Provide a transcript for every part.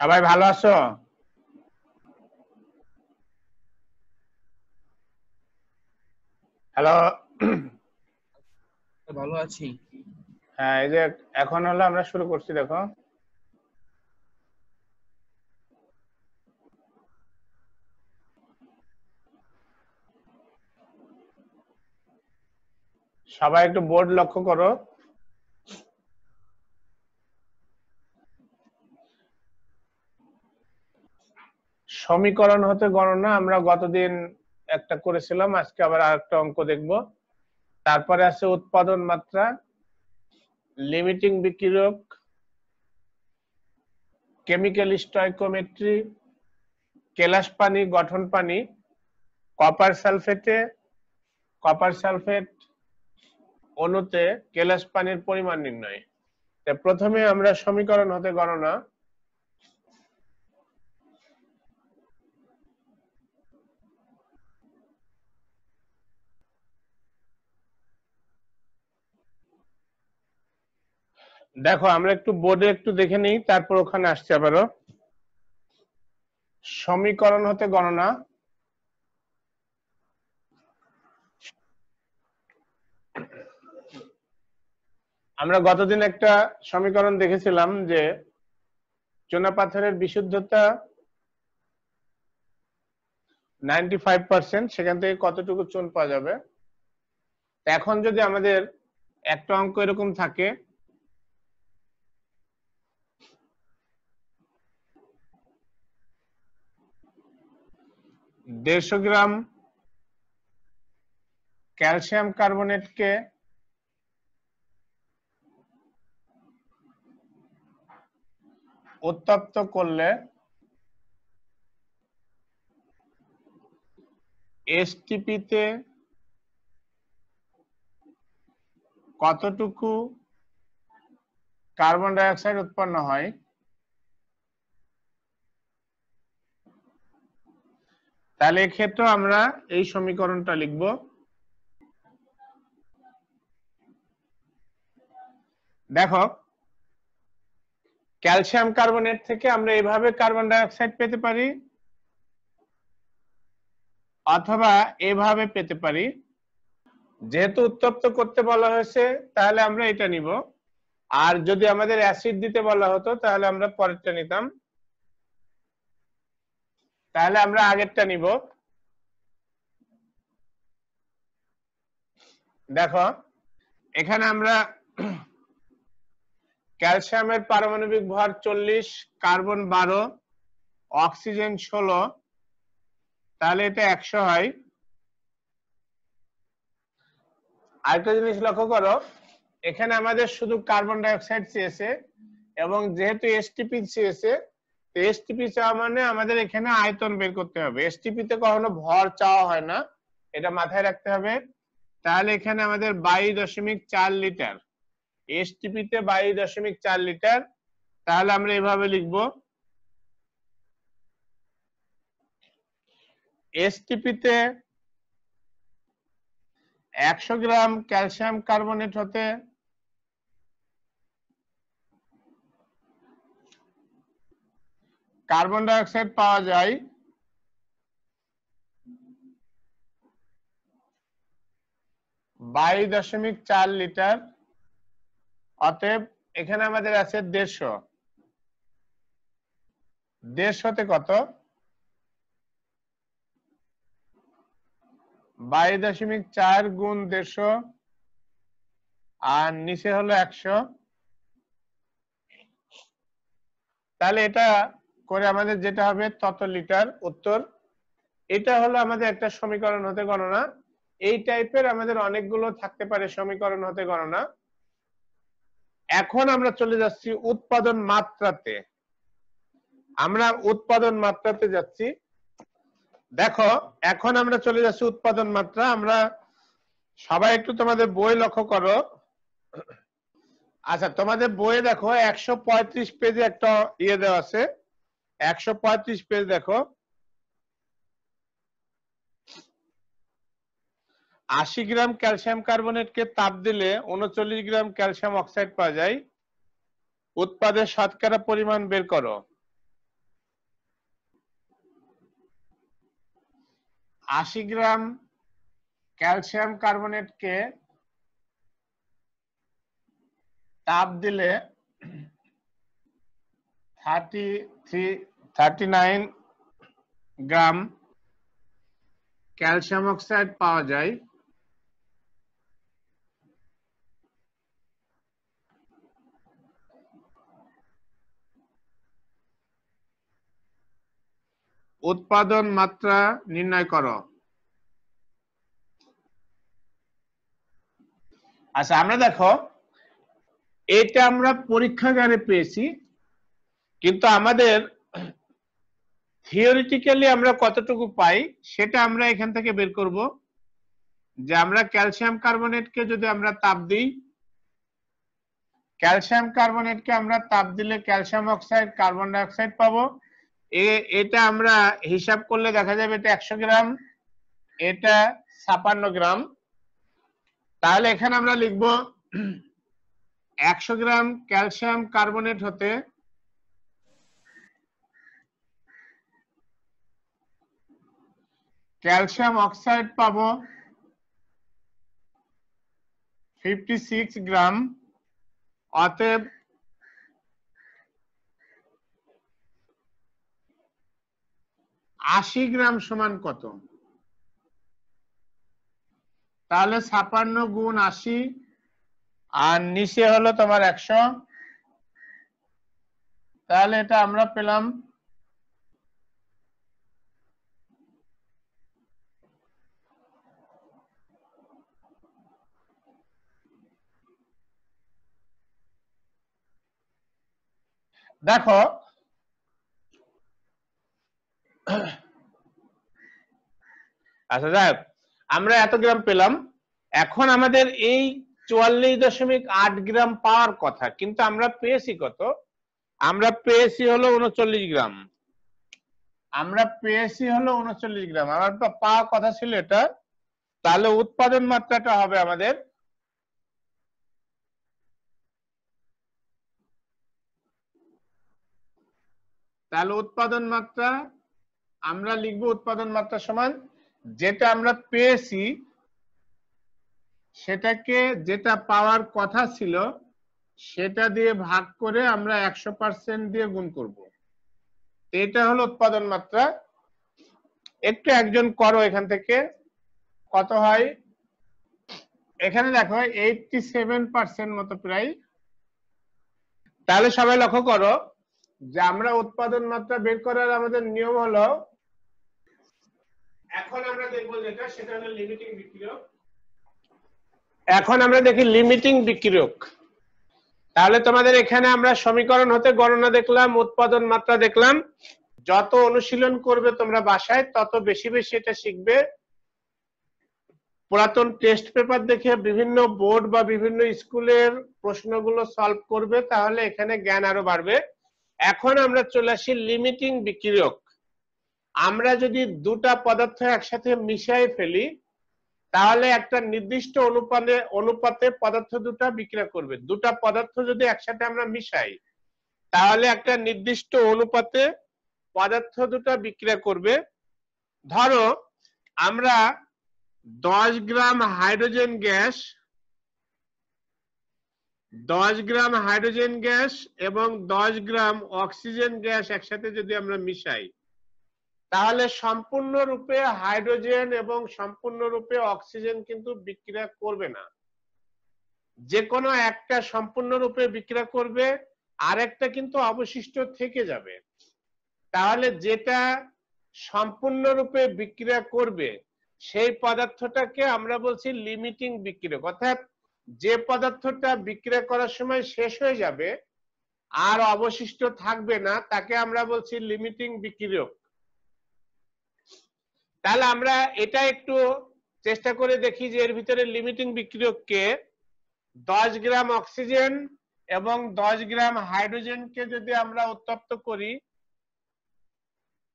সবাই ভালো আছো? হ্যালো ভালো আছি। হ্যাঁ এই যে এখন হলো আমরা শুরু করছি দেখো। সবাই একটু বোর্ড লক্ষ্য করো। সমীকরণ হতে গণনা আমরা গতদিন একটা করেছিলাম, আজকে আবার আরেকটা অঙ্ক দেখব। তারপরে আছে উৎপাদন মাত্রা, লিমিটিং বিকিরক, কেমিক্যাল স্টয়কোমেট্রি, কেলাস পানি, গঠন পানি, কপার সালফেটে, কপার সালফেট অণুতে কেলাস পানির পরিমাণ নির্ণয়। তা প্রথমে আমরা সমীকরণ হতে গণনা দেখো, আমরা একটু বোর্ডে একটু দেখে নিই, তারপর ওখানে আসছে আবারও। সমীকরণ হতে গণনা। আমরা গতদিন একটা সমীকরণ দেখেছিলাম যে চুনা পাথরের বিশুদ্ধতা নাইনটি ফাইভ পার্সেন্ট সেখান থেকে কতটুকু চুন পাওয়া যাবে? এখন যদি আমাদের একটা অঙ্ক এরকম থাকে দেড়শো গ্রাম ক্যালসিয়াম কার্বনেটকে উত্তপ্ত করলে এসটিপিতে কতটুকু কার্বন ডাইঅক্সাইড উৎপন্ন হয়? তাহলে এক্ষেত্রে আমরা এই সমীকরণটা লিখব। দেখো, ক্যালসিয়াম কার্বনেট থেকে আমরা এইভাবে কার্বন ডাইঅক্সাইড পেতে পারি অথবা এভাবে পেতে পারি। যেহেতু উত্তপ্ত করতে বলা হয়েছে, তাহলে আমরা এটা নিব। আর যদি আমাদের অ্যাসিড দিতে বলা হতো, তাহলে আমরা পরেরটা নিতাম। তাহলে আমরা আগেরটা নিব। দেখো, এখানে আমরা ক্যালসিয়ামের পারমাণবিক ভর চল্লিশ, কার্বন বারো, অক্সিজেন ষোলো, তাহলে এটা একশো হয়। আরেকটা জিনিস লক্ষ্য করো, এখানে আমাদের শুধু কার্বন ডাইঅক্সাইড চেয়েছে এবং যেহেতু এসটিপি চেয়েছে এসটিপি চাওয়া মানে আমাদের এখানে আয়তন বের করতে হবে। এসটিপি তে কখনো ভর চাওয়া হয় না। এটা মাথায় রাখতে হবে। তাহলে এখানে আমাদের বাইশ দশমিক চার লিটার। এসটিপি তে বাইশ দশমিক চার লিটার। তাহলে আমরা এভাবে লিখব। এসটিপি তে একশো গ্রাম ক্যালসিয়াম কার্বনেট হতে কার্বন ডাইঅক্সাইড পাওয়া যায় বাইশ দশমিক চার লিটার, অতএব এখানে আমাদের আছে দেড়শো। দেড়শোতে কত? বাইশ দশমিক চার গুণ দেড়শো, আর নিচে হলো একশো। তাহলে এটা করে আমাদের যেটা হবে তত লিটার উত্তর। এটা হলো আমাদের একটা সমীকরণ হতে গণনা। এই টাইপের আমাদের অনেকগুলো থাকতে পারে সমীকরণ হতে গণনা। এখন আমরা চলে যাচ্ছি উৎপাদন মাত্রাতে। আমরা উৎপাদন মাত্রাতে যাচ্ছি। দেখো, এখন আমরা চলে যাচ্ছি উৎপাদন মাত্রা। আমরা সবাই একটু তোমাদের বই লক্ষ্য করো। আচ্ছা তোমাদের বইয়ে দেখো একশো পঁয়ত্রিশ পেজে একটা ইয়ে দেওয়া আছে। একশো পঁয়ত্রিশ পেজ দেখো। আশি গ্রাম ক্যালসিয়াম কার্বনেটকে তাপ দিলে উনচল্লিশ গ্রাম ক্যালসিয়াম অক্সাইড পাওয়া যায়। উৎপাদের শতকরা পরিমাণ বের করো। আশি গ্রাম ক্যালসিয়াম কার্বনেটকে তাপ দিলে thirty three thirty nine gram calcium oxide পাওয়া যায়। উৎপাদন মাত্রা নির্ণয় করো। আচ্ছা আমরা দেখো, এটা আমরা পরীক্ষাগারে পেয়েছি, কিন্তু আমাদের থিওরিটিক্যালি আমরা কতটুকু পাই সেটা আমরা এখান থেকে বের করব। যে আমরা ক্যালসিয়াম কার্বনেটকে যদি আমরা তাপ দিই ক্যালসিয়াম কার্বনেটকে আমরা তাপ দিলে calcium oxide carbon dioxide পাবো এটা আমরা হিসাব করলে দেখা যাবে এটা একশো গ্রাম, এটা ছাপান্ন গ্রাম। তাহলে এখানে আমরা লিখব, একশো গ্রাম ক্যালসিয়াম কার্বনেট হতে ক্যালসিয়াম অক্সাইড পাবো ফিফটি সিক্স গ্রাম। অতএব আশি গ্রাম সমান কত? তাহলে ছাপান্ন গুণ আশি, আর নিচে হলো তোমার একশো। তাহলে এটা আমরা পেলাম দেখো আচ্ছা যাক আমরা এত গ্রাম পেলাম। এখন আমাদের এই চুয়াল্লিশ দশমিক আট গ্রাম পাওয়ার কথা কিন্তু আমরা পেয়েছি কত? আমরা পেয়েছি হলো উনচল্লিশ গ্রাম। আমরা পেয়েছি হলো উনচল্লিশ গ্রাম। আমার তো পাওয়ার কথা ছিল এটা। তাহলে উৎপাদন মাত্রাটা হবে আমাদের তাহলে উৎপাদন মাত্রা, আমরা লিখব উৎপাদন মাত্রা সমান যেটা আমরা পেয়েছি, সেটাকে যেটা পাওয়ার কথা ছিল, সেটা দিয়ে ভাগ করে আমরা একশো পার্সেন্ট দিয়ে গুণ করব। এটা হলো উৎপাদন মাত্রা। একটু একজন করো এখান থেকে, কত হয়? এখানে দেখো এইটটি সেভেন পার্সেন্ট মতো প্রায়। তাহলে সবাই লক্ষ্য করো যে আমরা উৎপাদন মাত্রা বের করার আমাদের নিয়ম হলো এখন আমরা দেখব যেটা সেটা হলো লিমিটিং বিক্রিয়ক। এখন আমরা দেখি লিমিটিং বিক্রিয়ক। তাহলে তোমাদের এখানে আমরা সমীকরণ হতে গণনা দেখলাম উৎপাদন মাত্রা দেখলাম। যত অনুশীলন করবে তোমরা বাসায় তত বেশি বেশি এটা শিখবে। পুরাতন টেস্ট পেপার দেখে বিভিন্ন বোর্ড বা বিভিন্ন স্কুলের প্রশ্নগুলো সলভ করবে তাহলে এখানে জ্ঞান আরও বাড়বে। এখন আমরা চলে আসি লিমিটিং বিক্রিয়ক। আমরা যদি দুটা পদার্থ একসাথে মিশাই ফেলি, তাহলে একটা নির্দিষ্ট অনুপাতে অনুপাতে পদার্থ দুটা বিক্রিয়া করবে। দুটা পদার্থ যদি একসাথে আমরা মিশাই, তাহলে একটা নির্দিষ্ট অনুপাতে পদার্থ দুটা বিক্রিয়া করবে। ধরো, আমরা দশ গ্রাম হাইড্রোজেন গ্যাস দশ গ্রাম হাইড্রোজেন গ্যাস এবং দশ গ্রাম অক্সিজেন গ্যাস একসাথে যদি আমরা মিশাই, তাহলে সম্পূর্ণরূপে হাইড্রোজেন এবং সম্পূর্ণরূপে অক্সিজেন কিন্তু বিক্রিয়া করবে না। যে কোনো একটা সম্পূর্ণরূপে বিক্রিয়া করবে, আরেকটা কিন্তু অবশিষ্ট থেকে যাবে। তাহলে যেটা সম্পূর্ণরূপে বিক্রিয়া করবে, সেই পদার্থটাকে আমরা বলছি লিমিটিং বিক্রিয়ক অর্থাৎ যে পদার্থটা বিক্রিয়া করার সময় শেষ হয়ে যাবে, আর অবশিষ্ট থাকবে না, তাকে আমরা বলছি লিমিটিং বিক্রিয়ক। তাহলে আমরা এটা একটু চেষ্টা করে দেখি যে এর ভিতরে লিমিটিং বিক্রিয়ককে দশ গ্রাম অক্সিজেন এবং দশ গ্রাম হাইড্রোজেনকে যদি আমরা উত্তপ্ত করি,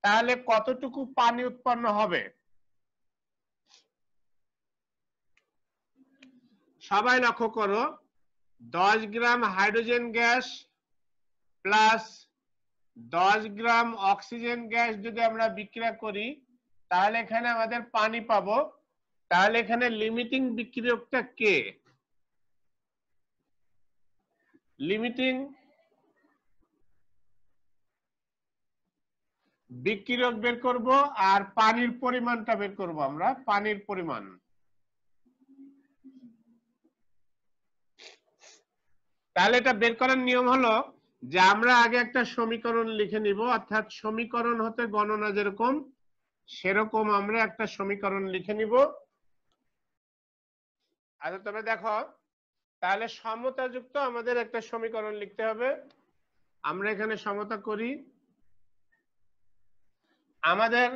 তাহলে কতটুকু পানি উৎপন্ন হবে? সবাই লক্ষ্য করো, দশ গ্রাম হাইড্রোজেন গ্যাস প্লাস দশ গ্রাম অক্সিজেন গ্যাস যদি আমরা বিক্রিয়া করি, তাহলে এখানে আমাদের পানি পাবো। তাহলে এখানে লিমিটিং বিক্রিয়কটা কে? লিমিটিং বিক্রিয়ক বের করব আর পানির পরিমাণটা বের করব আমরা, পানির পরিমাণ। তাহলে এটা বের করার নিয়ম হলো যে আমরা আগে একটা সমীকরণ লিখে নিব, অর্থাৎ সমীকরণ হতে গণনা যেরকম, সেরকম আমরা একটা সমীকরণ লিখে নিব। আচ্ছা তবে দেখো, তাহলে সমতাযুক্ত আমাদের একটা সমীকরণ লিখতে হবে। আমরা এখানে সমতা করি। আমাদের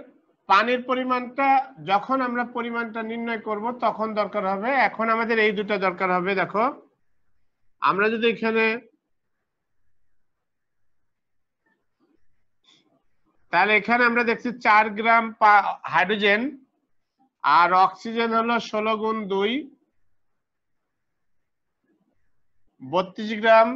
পানির পরিমাণটা, যখন আমরা পরিমাণটা নির্ণয় করব, তখন দরকার হবে, এখন আমাদের এই দুটো দরকার হবে, দেখো। আমরা যদি এখানে তাহলে এখানে আমরা দেখছি চার গ্রাম হাইড্রোজেন আর অক্সিজেন হলো ষোলো গুণ দুই, বত্রিশ গ্রাম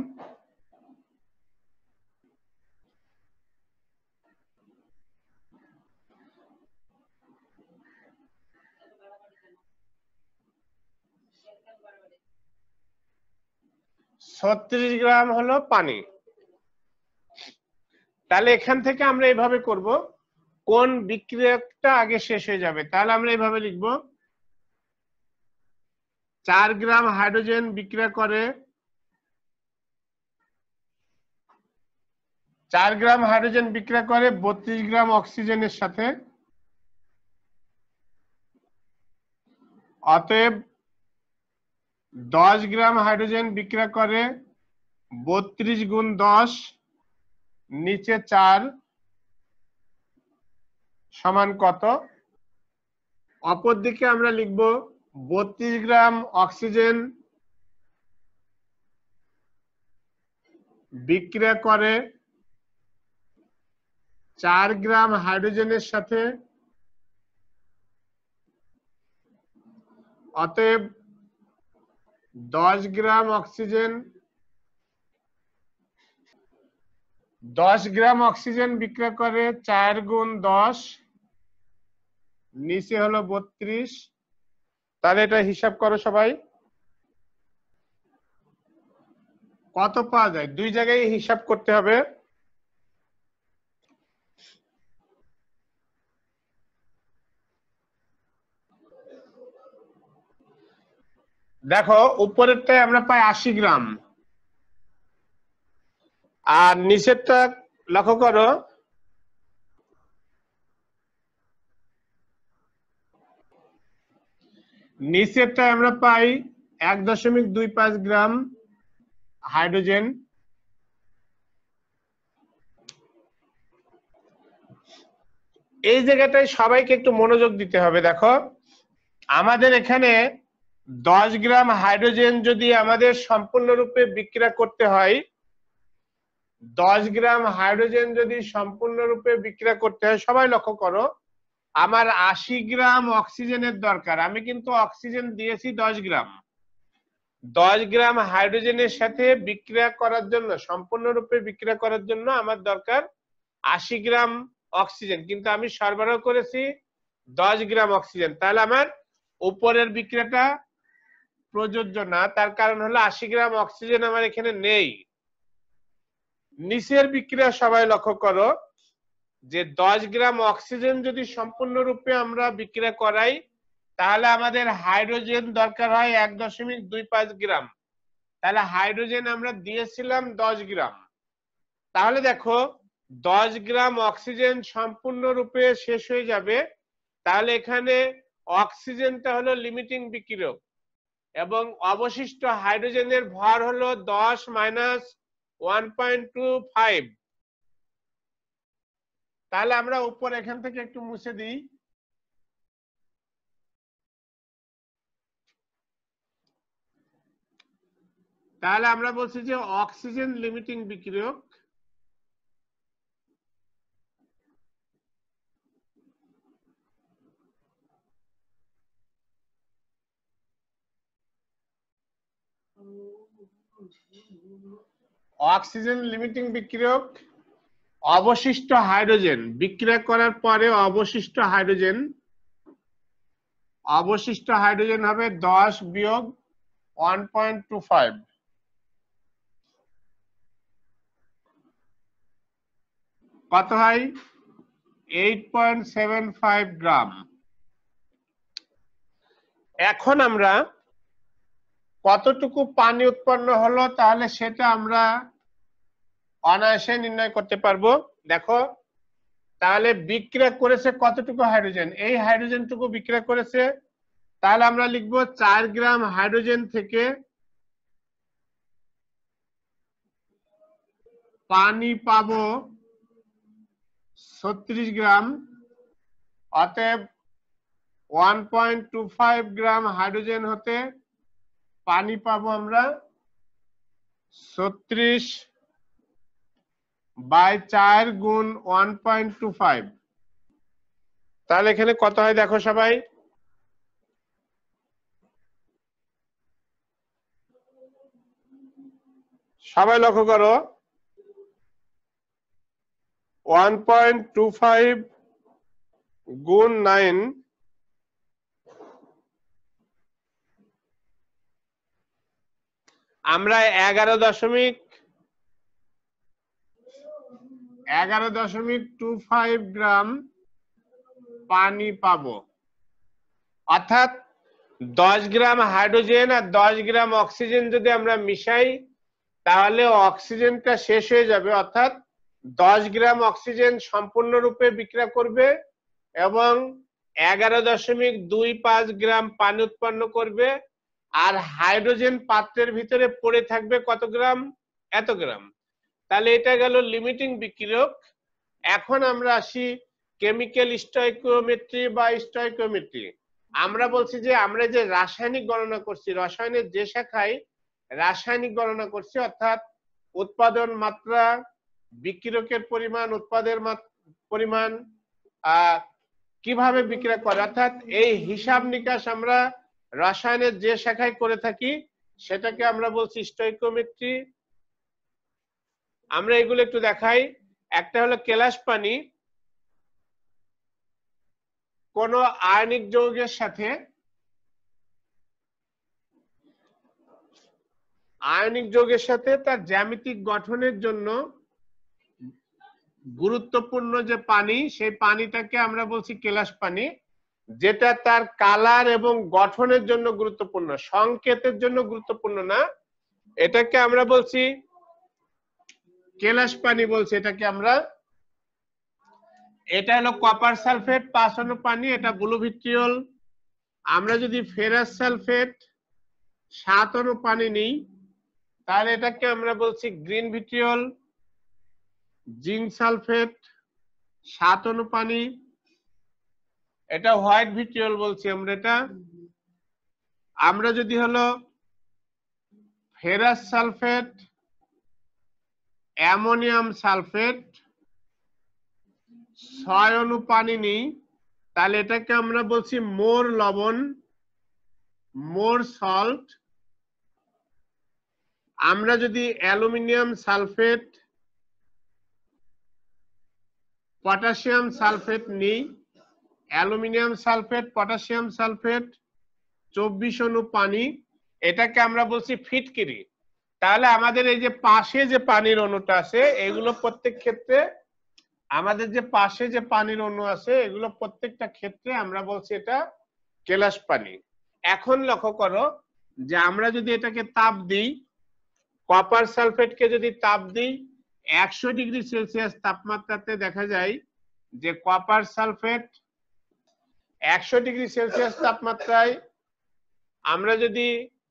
ছত্রিশ গ্রাম হলো পানি। তাহলে এখান থেকে আমরা এইভাবে করব, কোন বিক্রিয়কটা আগে শেষ হয়ে যাবে। তাহলে আমরা এইভাবে লিখব, চার গ্রাম হাইড্রোজেন বিক্রিয়া করে চার গ্রাম হাইড্রোজেন বিক্রিয়া করে বত্রিশ গ্রাম অক্সিজেনের সাথে। অতএব দশ গ্রাম হাইড্রোজেন বিক্রিয়া করে বত্রিশ গুণ দশ নিচে চার সমান কত? অপরদিকে আমরা লিখব বত্রিশ গ্রাম অক্সিজেন বিক্রিয়া করে চার গ্রাম হাইড্রোজেনের সাথে। অতএব দশ গ্রাম অক্সিজেন, দশ গ্রাম অক্সিজেন বিক্রয় করে চার গুণ দশ, নিচে হলো বত্রিশ। তাহলে এটা হিসাব করো সবাই। কত পাওয়া যায়? দুই জায়গায় হিসাব করতে হবে। দেখো, উপরেরটায় আমরা পাই আশি গ্রাম। আর নিচেরটা লক্ষ্য করো। নিচেরটা আমরা পাই এক দশমিক দুই পাঁচ গ্রাম হাইড্রোজেন। এই জায়গাটায় সবাইকে একটু মনোযোগ দিতে হবে, দেখো। আমাদের এখানে দশ গ্রাম হাইড্রোজেন যদি আমাদের সম্পূর্ণরূপে বিক্রিয়া করতে হয়, দশ গ্রাম হাইড্রোজেন যদি সম্পূর্ণরূপে বিক্রিয়া করতে হয়, সবাই লক্ষ্য করো, আমার আশি গ্রাম অক্সিজেনের দরকার, আমি কিন্তু অক্সিজেন দিয়েছি দশ গ্রাম। দশ গ্রাম হাইড্রোজেনের সাথে বিক্রিয়া করার জন্য, সম্পূর্ণরূপে বিক্রিয়া করার জন্য আমার দরকার আশি গ্রাম অক্সিজেন, কিন্তু আমি সরবরাহ করেছি দশ গ্রাম অক্সিজেন। তাহলে আমার উপরের বিক্রিয়াটা প্রযোজ্য না, তার কারণ হলো আশি গ্রাম অক্সিজেন আমার এখানে নেই। নিচের বিক্রিয়া সবাই লক্ষ্য করো, যে দশ গ্রাম অক্সিজেন যদি সম্পূর্ণরূপে আমরা বিক্রিয়া করাই, তাহলে আমাদের হাইড্রোজেন দরকার হয় এক দশমিক দুই পাঁচ গ্রাম। তাহলে হাইড্রোজেন আমরা দিয়েছিলাম দশ গ্রাম। তাহলে দেখো, দশ গ্রাম অক্সিজেন সম্পূর্ণরূপে শেষ হয়ে যাবে। তাহলে এখানে অক্সিজেনটা হলো লিমিটিং বিক্রিয়ক এবং অবশিষ্ট হাইড্রোজেনের ভর হলো দশ minus one point two five. তাহলে আমরা উপর এখান থেকে একটু মুছে দিই। তাহলে আমরা বলছি যে অক্সিজেন লিমিটিং বিক্রিয়ক অক্সিজেন লিমিটিং বিক্রিয়ক, অবশিষ্ট হাইড্রোজেন। বিক্রিয়া করার পরে অবশিষ্ট হাইড্রোজেন অবশিষ্ট হাইড্রোজেন হবে দশ বিয়োগ ওয়ান পয়েন্ট টু ফাইভ কত হয়? Eight point seven five gram. এখন আমরা কতটুকু পানি উৎপন্ন হলো তাহলে সেটা আমরা অনায়াসে নির্ণয় করতে পারব। দেখো, তাহলে বিক্রিয়া করেছে কতটুকু হাইড্রোজেন? এই হাইড্রোজেনটুকু বিক্রিয়া করেছে, তাহলে আমরা লিখব চার গ্রাম হাইড্রোজেন থেকে পানি পাবো ছত্রিশ গ্রাম, অতএব one point two five gram hydrogen হতে পানি পাবো আমরা ছত্রিশ বাই চার গুণ ওয়ান পয়েন্ট টু ফাইভ। তাহলে এখানে কত হয় দেখো সবাই? সবাই লক্ষ্য করো। ওয়ান পয়েন্ট টু ফাইভ গুণ নাইন আমরা এগারো দশমিক এগারো দশমিক টু ফাইভ গ্রাম পানি পাবো। অর্থাৎ দশ গ্রাম হাইড্রোজেন আর দশ গ্রাম অক্সিজেন যদি আমরা মিশাই, তাহলে অক্সিজেনটা শেষ হয়ে যাবে। অর্থাৎ দশ গ্রাম অক্সিজেন সম্পূর্ণরূপে বিক্রিয়া করবে এবং এগারো দশমিক দুই পাঁচ গ্রাম পানি উৎপন্ন করবে। আর হাইড্রোজেন পাত্রের ভিতরে পড়ে থাকবে কত গ্রাম? এত গ্রাম। তাহলে এটা গেল লিমিটিং বিক্রিয়ক এখন আমরা আসি কেমিক্যাল স্টয়কোমেট্রি বা স্টয়কোমেট্রি আমরা বলছি যে আমরা যে রাসায়নিক গণনা করছি, রসায়নের যে শাখায় রাসায়নিক গণনা করছি, অর্থাৎ উৎপাদন মাত্রা বিক্রিয়কের পরিমাণ, উৎপাদের পরিমাণ কীভাবে বিক্রিয়া করে, অর্থাৎ এই হিসাব নিকাশ আমরা রসায়নের যে শাখায় করে থাকি, সেটাকে আমরা বলছি স্টয়কোমেট্রি। আমরা এগুলো একটু দেখাই। একটা হলো কেলাস পানি। কোন আয়নিক যৌগের সাথে আয়নিক যৌগের সাথে তার জ্যামিতিক গঠনের জন্য গুরুত্বপূর্ণ যে পানি, সেই পানিটাকে আমরা বলছি কেলাস পানি। যেটা তার কালার এবং গঠনের জন্য গুরুত্বপূর্ণ, সংকেতের জন্য গুরুত্বপূর্ণ না। এটাকে আমরা বলছি কেলাস পানি বলছি এটাকে আমরা। এটা হলো কপার সালফেট পাঁচ অনু পানি, এটা ব্লু ভিট্রিয়ল আমরা যদি ফেরাস সালফেট সাত পানি নিই, তাহলে এটাকে আমরা বলছি গ্রিন ভিট্রিয়ল জিঙ্ক সালফেট সাত অনু পানি। এটা হোয়াইট ভিট্রিয়ল বলছি আমরা এটা। আমরা যদি হলো ফেরাস সালফেট অ্যামোনিয়াম সালফেট ছয় অনু পানি নিই, তাহলে এটাকে আমরা বলছি মোর লবণ, মোর সল্ট আমরা যদি অ্যালুমিনিয়াম সালফেট, পটাশিয়াম সালফেট নিই অ্যালুমিনিয়াম সালফেট, পটাশিয়াম সালফেট, চব্বিশ অনু পানি, এটাকে আমরা বলছি ফিটকিরি। তাহলে আমাদের এই যে পাশে যে পানির অণুটা আছে, এগুলো প্রত্যেক ক্ষেত্রে, আমাদের যে পাশে যে পানির অণু আছে, এগুলো প্রত্যেকটা ক্ষেত্রে আমরা বলছি এটা কেলাস পানি। এখন লক্ষ্য করো যে আমরা যদি এটাকে তাপ দিই, কপার সালফেটকে যদি তাপ দিই, একশো ডিগ্রি সেলসিয়াস তাপমাত্রাতে দেখা যায় যে কপার সালফেট একশো ডিগ্রি সেলসিয়াস তাপমাত্রায় আমরা যদি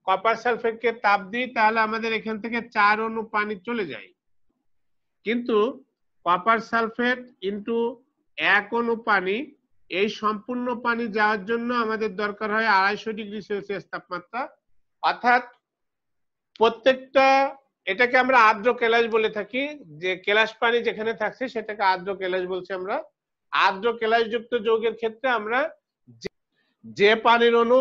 কপার সালফেটকে তাপ দিই, তাহলে আমাদের এখান থেকে চার অনু পানি চলে যায়। কিন্তু কপার সালফেট ইন্টু এক অনু পানি, এই সম্পূর্ণ পানি যাওয়ার জন্য আমাদের দরকার হয় আড়াইশো ডিগ্রি সেলসিয়াস তাপমাত্রা। অর্থাৎ প্রত্যেকটা, এটাকে আমরা আর্দ্র কেলাস বলে থাকি, যে কেলাস পানি যেখানে থাকছে সেটাকে আর্দ্র কেলাস বলছি আমরা। আর্দ্র কেলাস যুক্ত যৌগের ক্ষেত্রে আমরা যে পানির অণু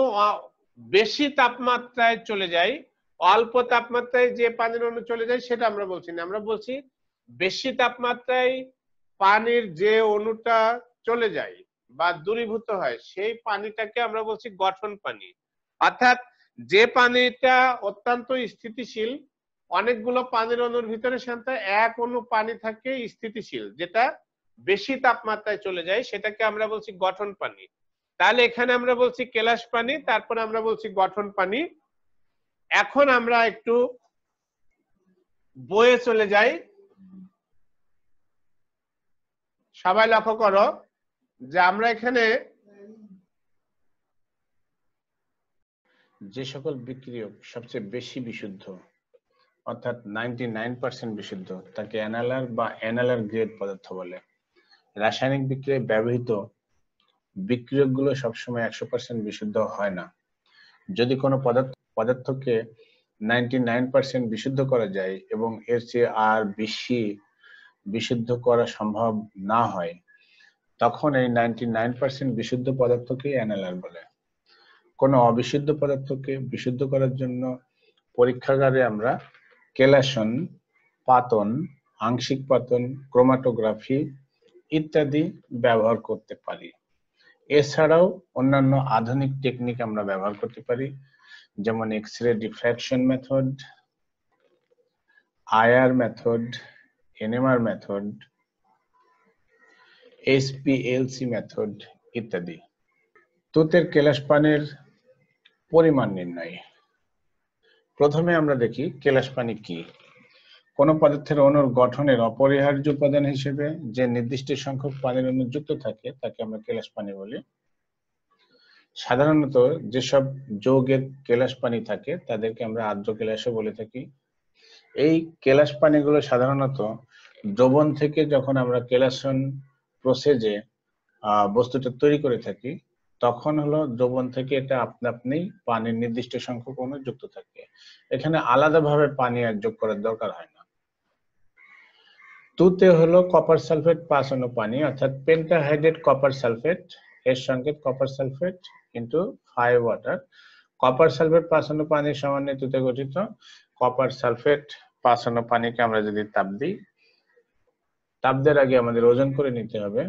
বেশি তাপমাত্রায় চলে যায়, অল্প তাপমাত্রায় যে পানির অণু চলে যায়, সেটা আমরা বলছি না। আমরা বলছি বেশি তাপমাত্রায় পানির যে অণুটা চলে যায় বা দূরীভূত হয়, সেই পানিটাকে আমরা বলছি গঠন পানি। অর্থাৎ যে পানিটা অত্যন্ত স্থিতিশীল, অনেকগুলো পানির অণুর ভিতরে শান্ত এক অণু পানি থাকে স্থিতিশীল, যেটা বেশি তাপমাত্রায় চলে যায়, সেটাকে আমরা বলছি গঠন পানি। তাহলে এখানে আমরা বলছি কেলাস পানি, তারপরে আমরা বলছি গঠন পানি। এখন আমরা একটু বয়ে চলে যাই। সবাই লক্ষ্য করো যে আমরা এখানে যে সকল বিক্রিয়ক সবচেয়ে বেশি বিশুদ্ধ, অর্থাৎ নাইনটি নাইন পার্সেন্ট বিশুদ্ধ, তাকে অ্যানালার বা অ্যানালার গ্রেড পদার্থ বলে। রাসায়নিক বিক্রিয়ায় ব্যবহৃত বিক্রিয়কগুলো সবসময় একশো পার্সেন্ট বিশুদ্ধ হয় না। যদি কোনো পদার্থ, পদার্থকে নাইনটি নাইন পার্সেন্ট বিশুদ্ধ করা যায় এবং এর চেয়ে আর বেশি বিশুদ্ধ করা সম্ভব না হয়, তখন এই নাইনটি নাইন পার্সেন্ট বিশুদ্ধ পদার্থকে অ্যানালার বলে। কোনো অবিশুদ্ধ পদার্থকে বিশুদ্ধ করার জন্য পরীক্ষাগারে আমরা কেলাসন, পাতন, আংশিক পাতন, ক্রোমাটোগ্রাফি ইত্যাদি ব্যবহার করতে পারি। এছাড়াও অন্যান্য আধুনিক টেকনিক আমরা ব্যবহার করতে পারি, যেমন X ray diffraction method IR method NMR method SPLC method ইত্যাদি। তুতের কেলাস পানির পরিমাণ নির্ণয়। প্রথমে আমরা দেখি কেলাস পানি কি। কোন পদার্থের অণুর গঠনের অপরিহার্য উপাদান হিসেবে যে নির্দিষ্ট সংখ্যক পানির অণু যুক্ত থাকে, তাকে আমরা কেলাস পানি বলি। সাধারণত যেসব যৌগের কেলাস পানি থাকে, তাদেরকে আমরা আর্দ্র কেলাসও বলে থাকি। এই কেলাস পানিগুলো সাধারণত দ্রবণ থেকে যখন আমরা কেলাসন প্রসেজে বস্তুটা তৈরি করে থাকি, তখন হলো দ্রবণ থেকে এটা আপনা আপনি পানির নির্দিষ্ট সংখ্যক অণু যুক্ত থাকে। এখানে আলাদাভাবে পানি আর যোগ করার দরকার হয় তুতে হলো কপার সালফেট পাঁচ অণু পানি, অর্থাৎ পেন্টাহাইড্রেট কপার সালফেট এর সংকেত copper sulphate into five water copper sulphate পাঁচ অণু পানির সামান্য তুতে গঠিত। কপার সালফেট পাঁচ অণু পানিকে আমরা যদি তাপ দিই, তাপ দেওয়ার আগে আমাদের ওজন করে নিতে হবে।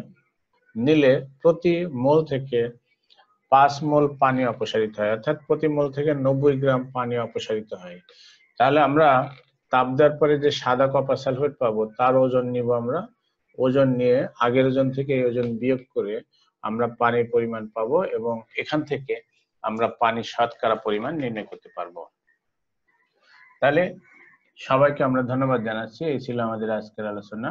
নিলে প্রতি মোল থেকে পাঁচ মোল পানি অপসারিত হয়, অর্থাৎ প্রতি মোল থেকে নব্বই গ্রাম পানি অপসারিত হয়। তাহলে আমরা তাপ দেওয়ার পরে যে সাদা কপার সালফেট পাবো, তার ওজন নিব আমরা। ওজন নিয়ে আগের ওজন থেকে এই ওজন বিয়োগ করে আমরা পানির পরিমাণ পাবো এবং এখান থেকে আমরা পানির শতকরা পরিমাণ নির্ণয় করতে পারব। তাহলে সবাইকে আমরা ধন্যবাদ জানাচ্ছি। এই ছিল আমাদের আজকের আলোচনা।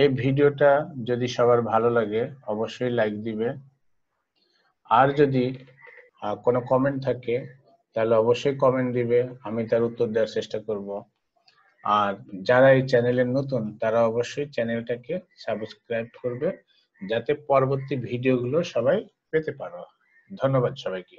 এই ভিডিওটা যদি সবার ভালো লাগে, অবশ্যই লাইক দিবে। আর যদি কোনো কমেন্ট থাকে তাহলে অবশ্যই কমেন্ট দিবে, আমি তার উত্তর দেওয়ার চেষ্টা করব। আর যারা এই চ্যানেলের নতুন, তারা অবশ্যই চ্যানেলটাকে সাবস্ক্রাইব করবে, যাতে পরবর্তী ভিডিওগুলো সবাই পেতে পারো। ধন্যবাদ সবাইকে।